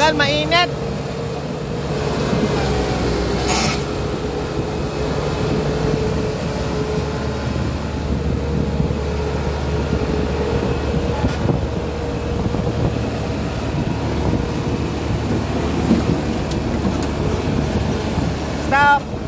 bagal, mainit. Stop.